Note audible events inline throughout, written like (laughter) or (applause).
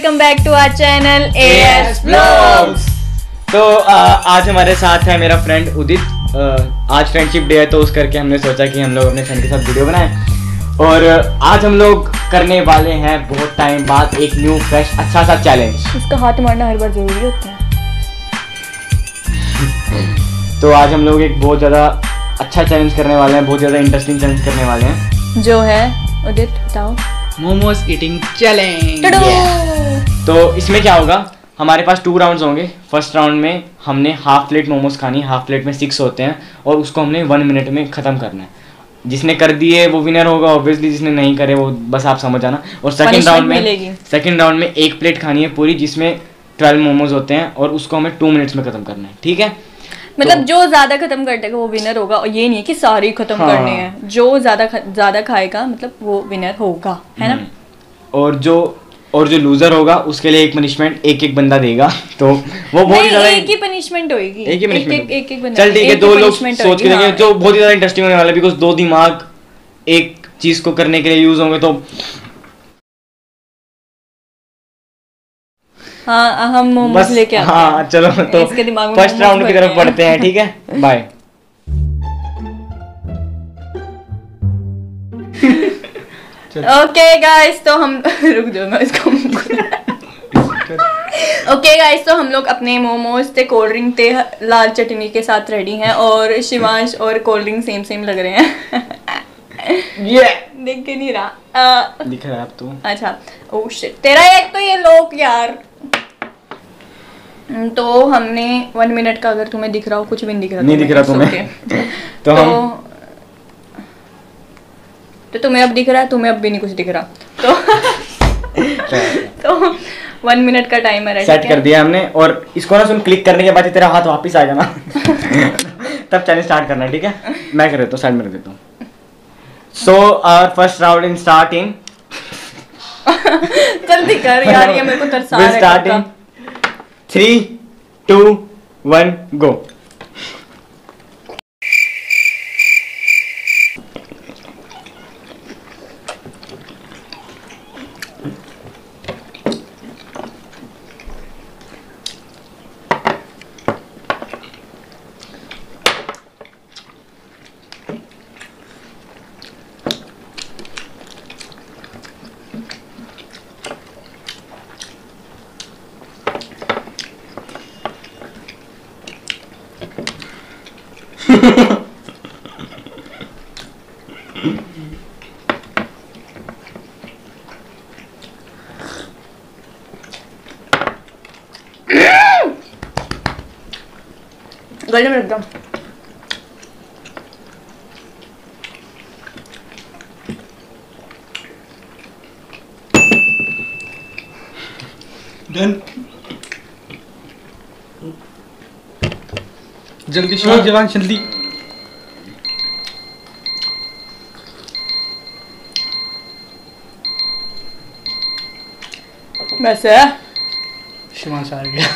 Welcome back to our channel A S vlogs तो आ, आज हमारे साथ है मेरा फ्रेंड उदित। आ, आज फ्रेंडशिप डे है तो उस करके हमने सोचा कि हम लोग अपने फ्रेंड के साथ वीडियो बनाएँ। और आज हम लोग करने वाले हैं बहुत टाइम बाद एक न्यू फ्रेश अच्छा सा चैलेंज इसका हाथ मारना हर बार ज़रूरी होता है। तो आज हम लोग एक बहुत ज़्यादा अच्छा चैलेंज करने वाले हैं बहुत ज़्यादा इंटरेस्टिंग चैलेंज करने वाले हैं। जो है उदित बताओ। मोमोज ईटिंग चैलेंज तो इसमें क्या होगा? हमारे पास टू राउंड्स होंगे। फ़र्स्ट राउंड में हमने हाफ़ प्लेट मोमोज खानी हाफ़ प्लेट में सिक्स होते हैं और उसको हमने वन मिनट में ख़त्म करना है। जिसने कर दिए वो विनर होगा ऑब्वियसली जिसने नहीं करे वो बस आप समझ आना और सेकंड राउंड में सेकंड राउंड में एक प्लेट खानी है पूरी जिसमें ट्वेल्व मोमोज होते हैं और उसको हमें टू मिनट्स में ख़त्म करना है। ठीक है? मतलब जो ज़्यादा खत्म कर देगा वो विनर होगा। और ये नहीं है कि सारे खत्म हाँ। करने हैं। जो ज़्यादा ज़्यादा खाएगा मतलब वो विनर होगा। है ना? हम्म। और जो और जो लूजर होगा उसके लिए एक पनिशमेंट एक एक बंदा देगा। (laughs) तो वो बहुत ही ज़्यादा एक ही पनिशमेंट होगी। एक ही punishment एक एक बंदा। चल ठीक है दो लोग सोच के देखेंगे हाँ। जो बहुत ही ज़्यादा इंटरेस्टिंग होने वाला है बिकॉज़ दो दिमाग एक चीज़ को करने के लिए यूज़ होंगे तो हाँ हम मोमोज लेके आते हाँ हैं। चलो तो फ़र्स्ट राउंड की तरफ़ बढ़ते हैं ठीक है? बाय ओके गाइस तो हम (laughs) रुक जाओ मैं इसको ओके गाइस तो हम लोग अपने मोमोज ते कोल्ड ड्रिंक ते लाल चटनी के साथ रेडी हैं और शिवांश और कोल्ड ड्रिंक सेम सेम लग रहे हैं। ये देख के नहीं रहा। दिख रहा है आप तो। अच्छा। ओ शिट तेरा एक तो ये लोग यार। तो हमने वन मिनट का अगर तुम्हें दिख रहा हो कुछ भी नहीं दिख रहा नहीं दिख रहा तुम्हें। (laughs) तो तो हम तो तुम्हें अब दिख रहा है तुम्हें अब भी नहीं कुछ दिख रहा। तो (laughs) तो वन मिनट का टाइमर है सेट कर दिया हमने और इसको ना सुन क्लिक करने के बाद तेरा हाथ वापस आ जाना। (laughs) तब चैलेंज स्टार्ट करना ठीक है? मैं कर देता हूँ साइड में रख देता हूँ। So our first round in starting जल्दी कर यार ये मेरे को तरसा रहा है थ्री टू वन गो गले में रख दो डन जल्दी शिवांश जवान जल्दी। वैसे? शिवांश आ गया।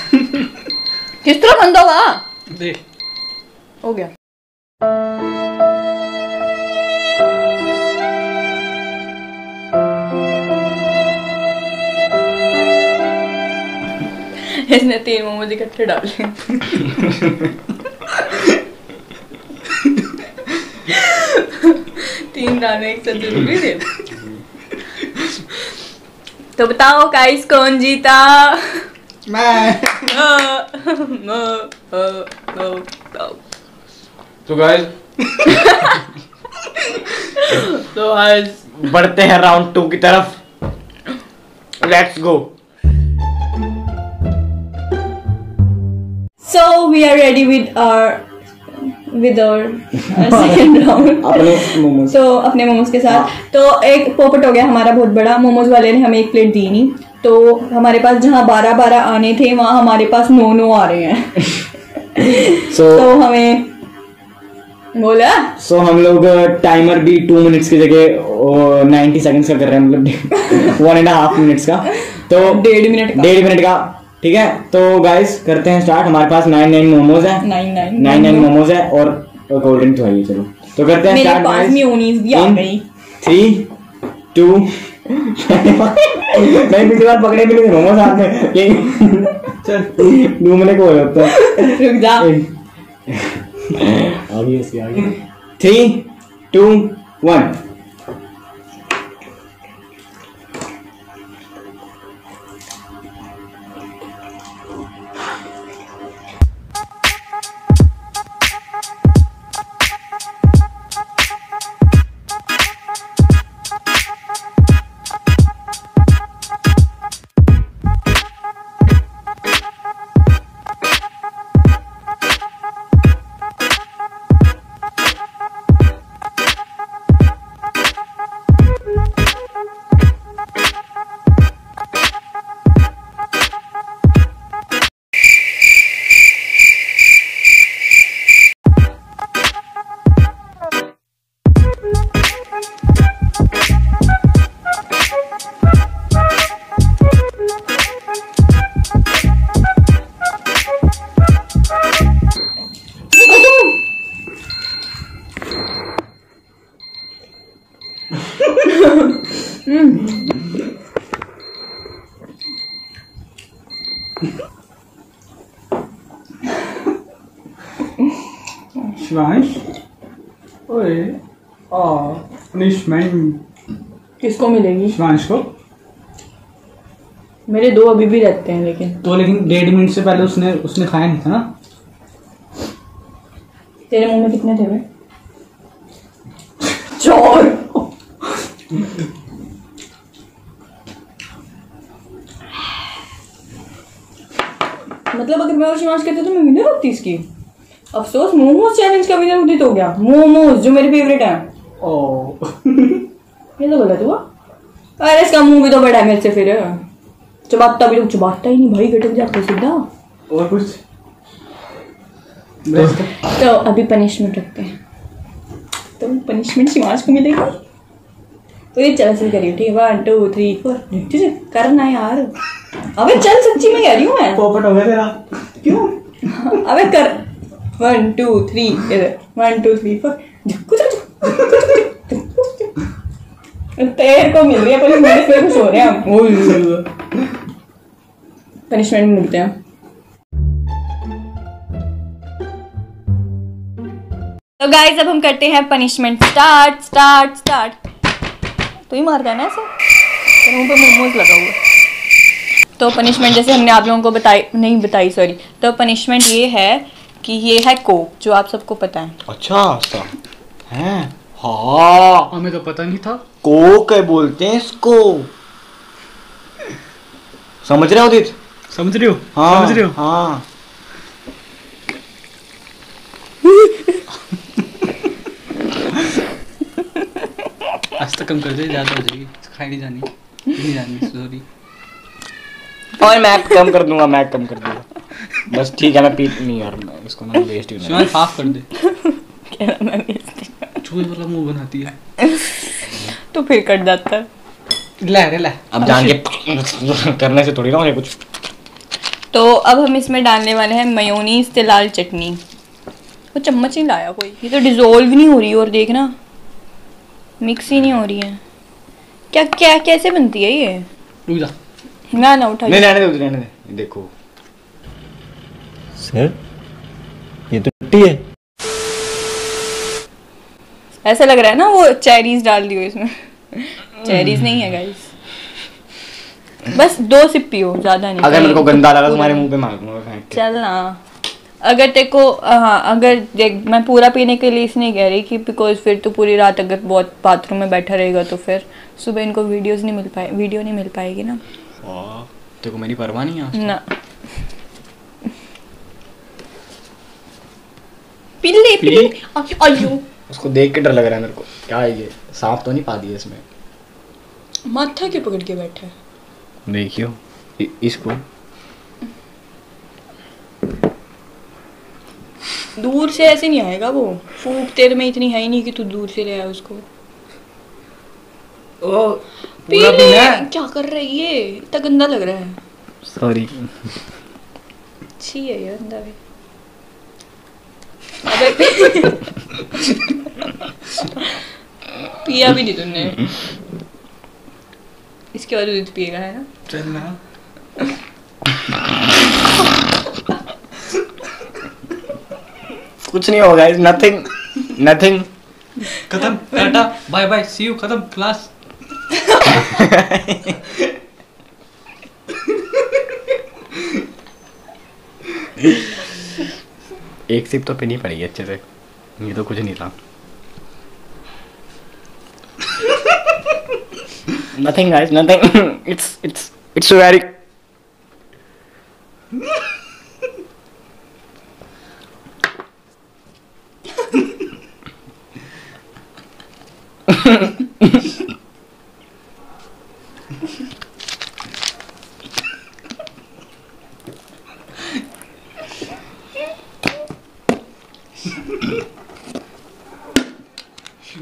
किस तरह बंदा होगा देख हो गया। इसने तीन मोमोज इकट्ठे डाले। तीन डालने एक साथ ज़रूरी थे तो बताओ गाइस कौन जीता? मैं। (laughs) तो गाइस तो आज बढ़ते हैं राउंड टू की तरफ़। Let's go we are ready with our with our uh, second (laughs) round. अपने मोमोज तो अपने मोमोज के साथ। तो एक पोपट हो गया हमारा बहुत बड़ा। मोमोज वाले ने हमें एक प्लेट दी नहीं। तो हमारे पास जहाँ बारह बारह आने थे वहाँ हमारे पास नौ नौ आ रहे हैं। (laughs) सो तो हमें बोला? सो so, हम लोग टाइमर भी टू मिनट्स की जगह नाइन्टी सेकंड्स का कर रहे हैं मतलब वन एंड हाफ़ मिनट्स का। तो डेढ़ मिनट डेढ़ मिनट का ठीक है? तो गाइस करते हैं स्टार्ट हमारे पास नाइन नाइन मोमोज है। Nine nine nine nine momos है और कोल्ड ड्रिंक तो है ही चलो। तो करते हैं स्टार्ट पास गाइस म्योनीज भी आ गई। थ्री टू मैं पिछली बार पकड़े भी नहीं मोमोज में ये चल घूमने को जाता है रुक जा। आगे से आगे। थ्री टू वन शिवांश ओए आ पनिशमेंट किसको मिलेगी? शिवांश को। मेरे दो अभी भी रहते हैं लेकिन। तो लेकिन डेढ़ मिनट से पहले उसने उसने खाया नहीं था ना? तेरे मुँह में कितने थे (laughs) चोर। मतलब अगर मैं और शिवांश कहते तो मैं विनर होती इसकी। अफसोस मोमोज चैलेंज का विनर उदित हो गया। मोमोज जो मेरे फेवरेट है। ओ। ये तो गलत हुआ। अरे इसका मुँह भी तो बड़ा है मेरे से फिर। चबाता भी तो चबाता ही नहीं भाई गटक जाता सीधा। और कुछ? तो अभी पनिशमेंट रखते हैं। तो पनिशमेंट शिवांश को मिलेगा तो ये चल से करिए ठीक है? वन टू थ्री फोर ठीक है करना यार। अबे चल सच्ची में कह रही हूँ? मैं पोपट हो गया तेरा। क्यों? अबे कर। वन टू थ्री इधर वन टू थ्री फोर झुक्कू तेरे को मिल रही है पर मेरे से खुश हो रहे हैं पनिशमेंट मिलते हैं। तो गाइस अब हम करते हैं पनिशमेंट स्टार्ट स्टार्ट स्टार्ट तो ही मारता है ना ऐसे तेरे मुँह पे मोमोज लगा हुआ। तो पनिशमेंट जैसे हमने आप लोगों को बताई नहीं बताई सॉरी तो पनिशमेंट ये है कि ये है कोक जो आप सबको पता है। अच्छा ऐसा है? हाँ। हमें तो पता नहीं था। कोक है बोलते हैं इसको। समझ रहे हो उदित समझ रहे हो? हाँ समझ रहे हो? हाँ। आज तक कम कर दे ज़्यादा हो जाएगी। खाई नहीं जानी नहीं जानी सॉरी और मैं कम कर दूँगा मैं कम कर दूँगा। बस ठीक है मैं पी नहीं यार मैं इसको मैं वेस्ट ही शिवांश हाफ़ कर दे। क्या है इसका? चूहे वाला मुँह बनाती है। तो फिर कट जाता है। ले रे ले। अब जान के करने से थोड़ी ना हो जाए कुछ। तो अब हम इसमें डालने वाले हैं मयोनीज ते लाल चटनी। वो चम्मच नहीं लाया कोई। ये तो डिजोल्व नहीं हो रही और देखना। मिक्स ही नहीं हो रही है। क्या क्या कैसे बनती है ये? रुक जा। ना ना उठा नहीं रहने दे रहने दे। देखो। सर ये तो टट्टी है। ऐसा लग रहा है ना वो चेरीज डाल दी हो इसमें। चेरीज नहीं है गाइस बस दो सिप पियो ज़्यादा नहीं। अगर मेरे को गंदा लगा पूरा तुम्हारे मुँह पे मार दूँगा चल ना अगर तेरे को हाँ अगर देख मैं पूरा पीने के लिए इसलिए कह रही कि बिकॉज़ फिर तो पूरी रात अगर बहुत बाथरूम में बैठा रहेगा तो फिर सुबह इनको वीडियोस नहीं मिल पाए वीडियो नहीं मिल पाएगी ना। तेरे को मेरी परवाह नहीं है ना। पिल्ले। पिल्ले अयो अयो उसको देख के डर लग रहा है मेरे को। क्या है ये? सांप तो नहीं पा दिया इसमें। माथा क्यों पकड़ के बैठा है? देखियो इसको दूर से ऐसे नहीं आएगा वो। फूक तेरे में इतनी है ही नहीं कि तू दूर से ले आया उसको। ओ पूरा पीना है क्या कर रही है? इतना गंदा लग रहा है। सॉरी अच्छी है ये गंदा भी। अबे पिया भी नहीं तूने। इसके बाद दूध पिएगा है ना? चलना। (laughs) कुछ नहीं होगा गाइस नथिंग नथिंग खत्म. Tata. Bye bye see you खत्म. क्लास एक सिप तो पीनी पड़ेगी अच्छे से. ये तो कुछ नहीं था. Nothing guys nothing it's it's it's very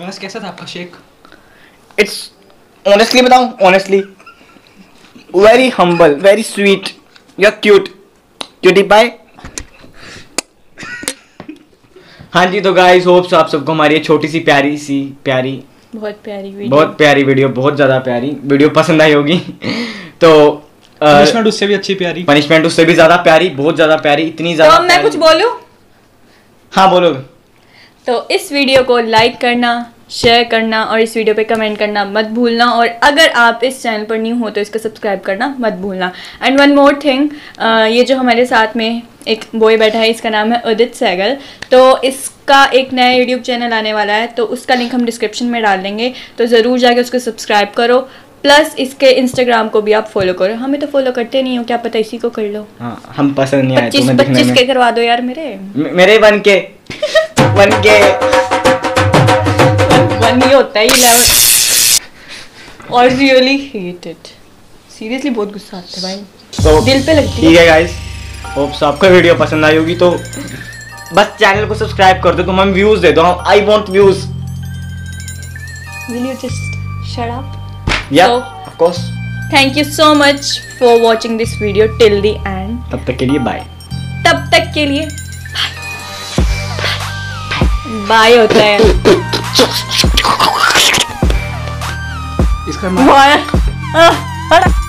बस शेक इट्स ऑनेस्टली बताऊँ honestly very humble very sweet you are cute cutie पाए हाँ जी तो गाइस होप्स आप सबको हमारी छोटी सी प्यारी सी प्यारी बहुत प्यारी वीडियो बहुत प्यारी वीडियो बहुत ज़्यादा प्यारी वीडियो पसंद आई होगी। तो पनिशमेंट उससे भी अच्छी प्यारी। पनिशमेंट उससे भी ज़्यादा प्यारी बहुत ज़्यादा प्यारी इतनी तो ज़्यादा अब मैं कुछ बोलूँ? हाँ बोलो। तो इस वीडियो को लाइक करना शेयर करना और इस वीडियो पे कमेंट करना मत भूलना और अगर आप इस चैनल पर न्यू हो तो इसको सब्सक्राइब करना मत भूलना। एंड वन मोर थिंग ये जो हमारे साथ में एक बॉय बैठा है इसका नाम है उदित सहगल तो इसका एक नया यूट्यूब चैनल आने वाला है तो उसका लिंक हम डिस्क्रिप्शन में डाल देंगे। तो ज़रूर जाके उसको सब्सक्राइब करो प्लस इसके इंस्टाग्राम को भी आप फॉलो करो। हमें तो फॉलो करते नहीं हो क्या पता इसी को कर लो। हाँ हम पसंद नहीं आए पच्चीस पच्चीस में। के करवा दो यार मेरे। मेरे वन के। (laughs) वन के। वन ही होता है इलेवन और रियली हेट इट सीरियसली बहुत गुस्सा आता है भाई। तो दिल पे लगती है ठीक है गाइस होप्स आपको वीडियो पसंद आई होगी तो बस चैनल को सब्सक्राइब कर दो तुम हम व्यूज़ दे दो। I want views will you just shut up या So- of course thank you so much for watching this video till the end तब तक के लिए बाय तब तक के लिए बाय होता है। (laughs) इसका. Ah, ah.